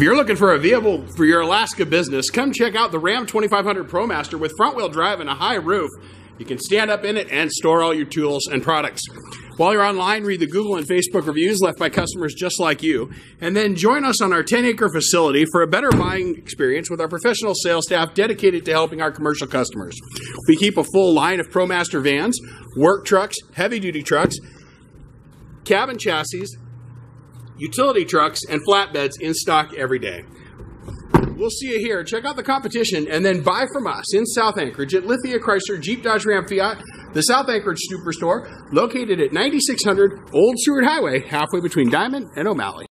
If you're looking for a vehicle for your Alaska business, come check out the Ram 2500 ProMaster with front wheel drive and a high roof. You can stand up in it and store all your tools and products. While you're online, read the Google and Facebook reviews left by customers just like you, and then join us on our 10 acre facility for a better buying experience with our professional sales staff dedicated to helping our commercial customers. We keep a full line of ProMaster vans, work trucks, heavy duty trucks, cabin chassis, utility trucks, and flatbeds in stock every day. We'll see you here. Check out the competition and then buy from us in South Anchorage at Lithia Chrysler Jeep Dodge Ram Fiat, the South Anchorage Superstore, located at 9600 Old Seward Highway, halfway between Diamond and O'Malley.